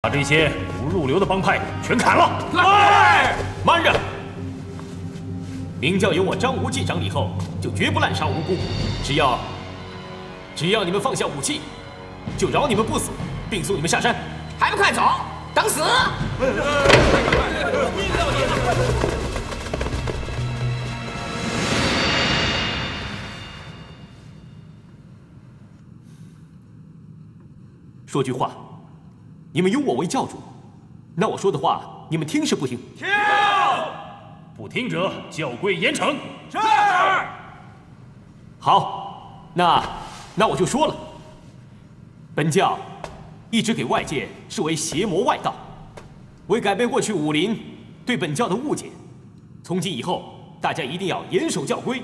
把这些不入流的帮派全砍了！来，慢着！明教有我张无忌掌理后，就绝不滥杀无辜。只要只要你们放下武器，就饶你们不死，并送你们下山。还不快走！等死！说句话，你们拥我为教主，那我说的话，你们听是不听？听！不听者，教规严惩。是。好，那那我就说了，本教一直给外界视为邪魔外道，为改变过去武林对本教的误解，从今以后，大家一定要严守教规，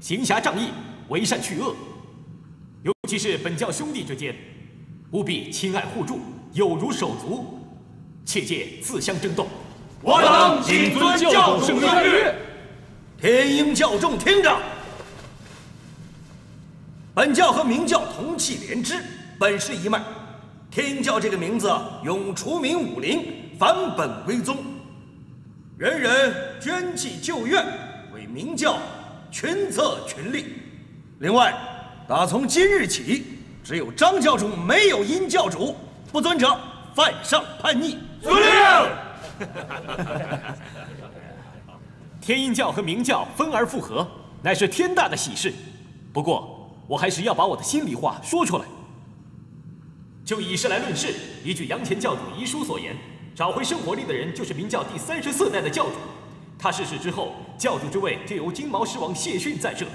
行侠仗义，为善去恶，尤其是本教兄弟之间。务必亲爱互助，有如手足，切戒自相争斗。我等谨遵教主圣谕。天鹰教众听着，本教和明教同气连枝，本是一脉。天鹰教这个名字永除名武林，返本归宗，人人捐济旧怨，为明教群策群力。另外，打从今日起。只有张教主，没有殷教主。不遵者，犯上叛逆。遵令。天鹰教和明教分而复合，乃是天大的喜事。不过，我还是要把我的心里话说出来。就以事来论事，依据杨前教主遗书所言，找回圣火力的人就是明教第三十四代的教主。他逝世之后，教主之位就由金毛狮王谢逊在这，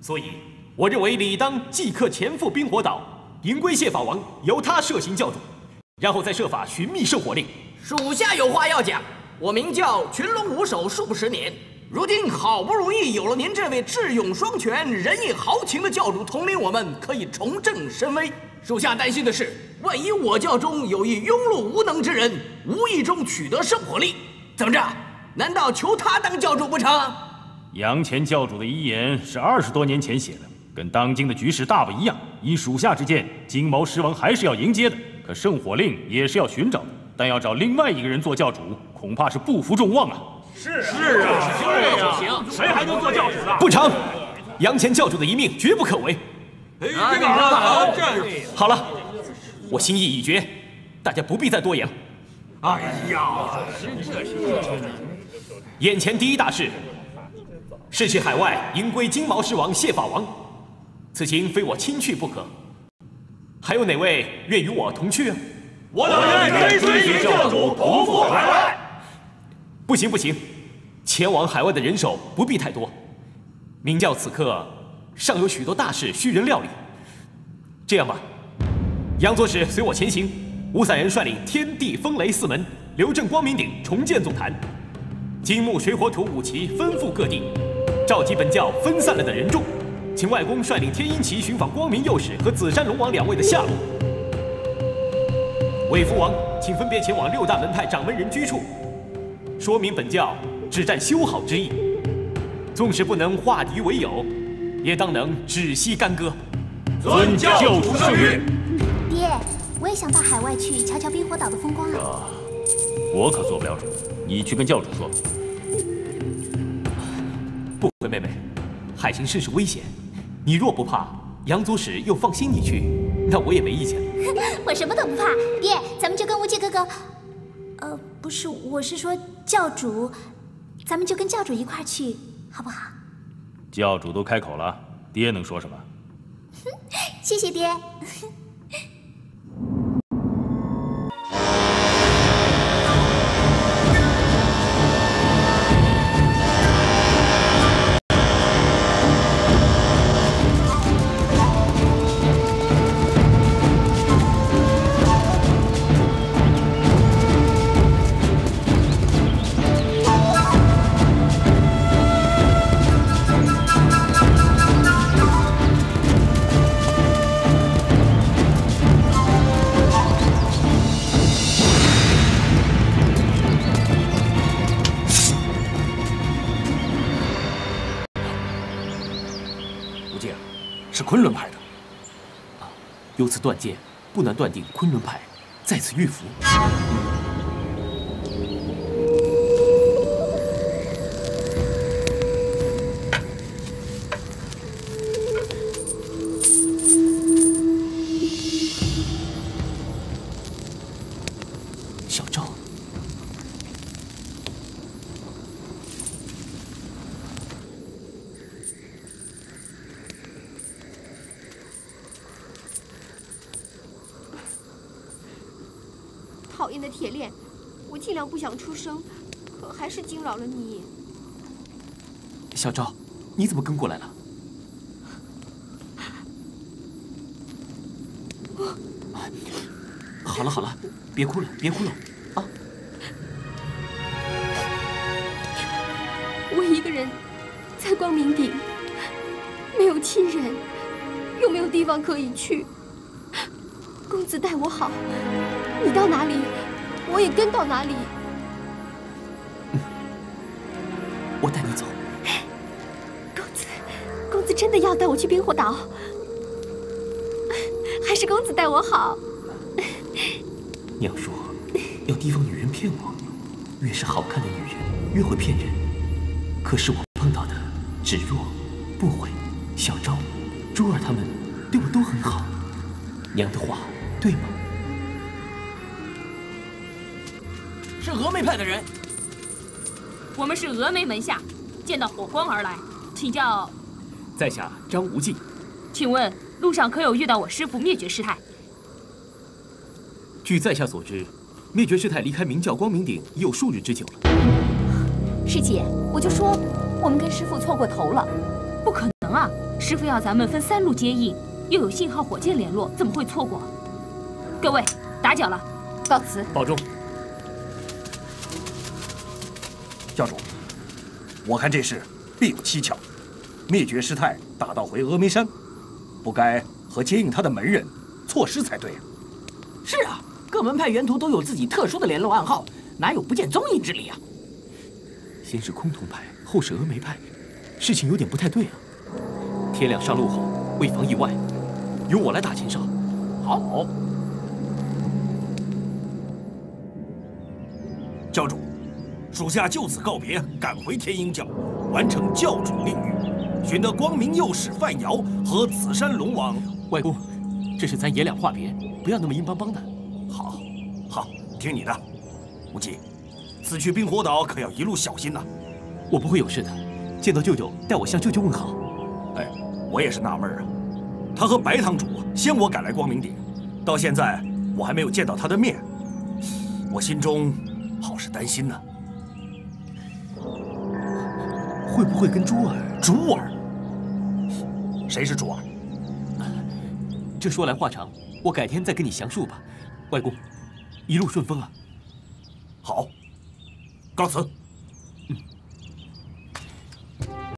所以。我认为理当即刻前赴冰火岛，迎归谢法王，由他设行教主，然后再设法寻觅圣火令。属下有话要讲。我明教群龙无首数十年，如今好不容易有了您这位智勇双全、仁义豪情的教主统领我们，可以重振声威。属下担心的是，万一我教中有一庸碌无能之人，无意中取得圣火令，怎么着？难道求他当教主不成？杨前教主的遗言是二十多年前写的。跟当今的局势大不一样。依属下之见，金毛狮王还是要迎接的，可圣火令也是要寻找的。但要找另外一个人做教主，恐怕是不服众望啊！是是啊，是啊，行，谁还能做教主呢？不成，杨前教主的一命绝不可违。哎，这个好，好了，我心意已决，大家不必再多言了。哎呀，眼前第一大事是去海外迎归金毛狮王谢法王。此行非我亲去不可，还有哪位愿与我同去啊？我等愿追随教主同赴海外。不行不行，前往海外的人手不必太多。明教此刻尚有许多大事需人料理。这样吧，杨左使随我前行，五散人率领天地风雷四门，刘正光明顶重建总坛，金木水火土五旗分赴各地，召集本教分散了的人众。请外公率领天鹰旗寻访光明右使和紫山龙王两位的下落。韦福王，请分别前往六大门派掌门人居处，说明本教只占修好之意。纵使不能化敌为友，也当能止息干戈。遵教主圣谕。爹，我也想到海外去瞧瞧冰火岛的风光啊。我可做不了主，你去跟教主说。不回妹妹，海行甚是危险。你若不怕，杨祖使又放心你去，那我也没意见了。我什么都不怕，爹，咱们就跟无忌哥哥，呃，不是，我是说教主，咱们就跟教主一块去，好不好？教主都开口了，爹能说什么？谢谢爹。昆仑派的，由此断见，不难断定昆仑派在此遇伏。小赵，讨厌的铁链，我尽量不想出声，可还是惊扰了你。小赵，你怎么跟过来了？好了好了，别哭了，别哭了，啊！我一个人在光明顶，没有亲人，又没有地方可以去。公子待我好，你到哪里，我也跟到哪里。我带你走。公子，公子真的要带我去冰火岛？还是公子待我好？娘说要提防女人骗我，越是好看的女人越会骗人。可是我碰到的芷若、不悔、小昭、珠儿他们对我都很好，娘的话对吗？是峨眉派的人，我们是峨眉门下，见到火光而来，请教，在下张无忌。请问路上可有遇到我师父灭绝师太？据在下所知，灭绝师太离开明教光明顶已有数日之久了。师姐，我就说我们跟师傅错过头了。不可能啊！师傅要咱们分三路接应，又有信号火箭联络，怎么会错过？各位，打搅了，告辞。保重。教主，我看这事必有蹊跷。灭绝师太打道回峨眉山，不该和接应他的门人错失才对啊。是啊，各门派沿途都有自己特殊的联络暗号，哪有不见踪影之理啊？先是崆峒派，后是峨眉派，事情有点不太对啊。天亮上路后，为防意外，由我来打前哨。好。属下就此告别，赶回天鹰教，完成教主令谕，寻得光明右使范瑶和紫山龙王。外公，这是咱爷俩话别，不要那么硬邦邦的。好，好，听你的。无忌，此去冰火岛可要一路小心呐。我不会有事的。见到舅舅，代我向舅舅问好。哎，我也是纳闷啊，他和白堂主先我赶来光明顶，到现在我还没有见到他的面，我心中好是担心呢。会不会跟珠儿？珠儿？谁是珠儿？这说来话长，我改天再跟你详述吧。外公，一路顺风啊！好，告辞。